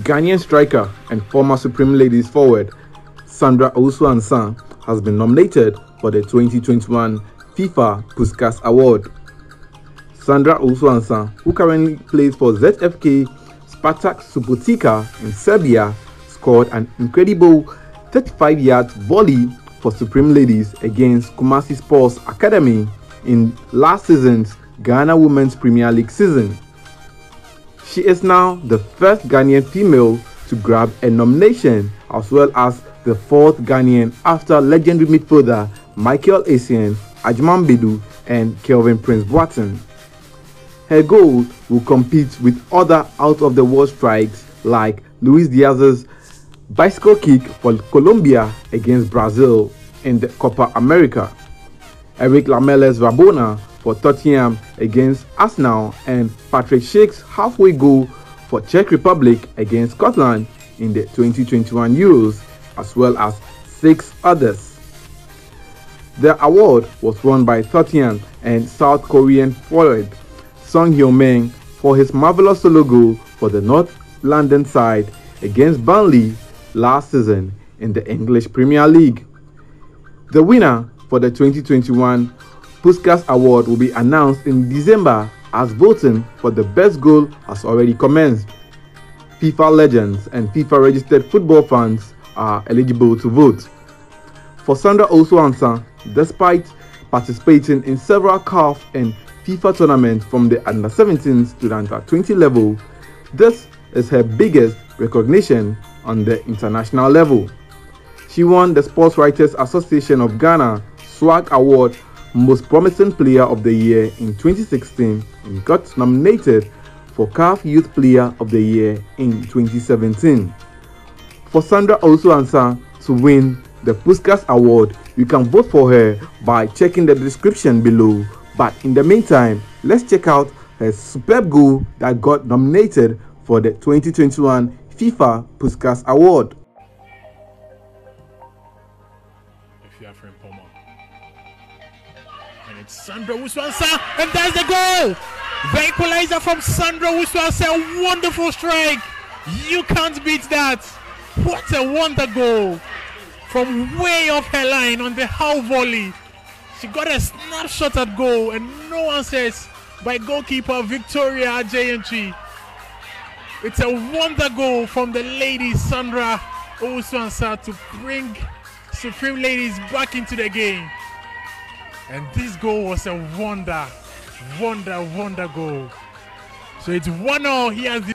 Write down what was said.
Ghanaian striker and former Supreme Ladies forward Sandra Owusu-Ansah has been nominated for the 2021 FIFA Puskas Award. Sandra Owusu-Ansah, who currently plays for ZFK Spartak Subotica in Serbia, scored an incredible 35-yard volley for Supreme Ladies against Kumasi Sports Academy in last season's Ghana Women's Premier League season. She is now the first Ghanaian female to grab a nomination as well as the fourth Ghanaian after legendary midfielder Michael Essien, Agyemang-Badu and Kevin-Prince Boateng. Her goal will compete with other out-of-the-world strikes like Luis Diaz's bicycle kick for Colombia against Brazil in the Copa America. Erik Lamela's Rabona for Tottenham against Arsenal and Patrick Schick's halfway goal for Czech Republic against Scotland in the 2021 Euros as well as six others. The award was won by Tottenham and South Korean forward Son Heung-min for his marvelous solo goal for the North London side against Burnley last season in the English Premier League. The winner for the 2021 Puskas Award will be announced in December as voting for the best goal has already commenced. FIFA legends and FIFA registered football fans are eligible to vote. For Sandra Owusu-Ansah, despite participating in several CAF and FIFA tournaments from the under 17s to the under 20 level, this is her biggest recognition on the international level. She won the Sports Writers Association of Ghana SWAG Award Most Promising Player of the Year in 2016 and got nominated for CAF Youth Player of the Year in 2017. For Sandra Owusu-Ansah to win the Puskas Award, you can vote for her by checking the description below. But in the meantime, let's check out her superb goal that got nominated for the 2021 FIFA Puskas Award. It's Sandra Owusu-Ansah, and that's the goal! The equalizer from Sandra Owusu-Ansah, wonderful strike! You can't beat that! What a wonder goal! From way off her line on the half volley. She got a snapshot at goal and no answers by goalkeeper Victoria Ajayentry. It's a wonder goal from the lady Sandra Owusu-Ansah to bring Supreme Ladies back into the game. And this goal was a wonder, wonder, wonder goal. So it's 1 0 here at the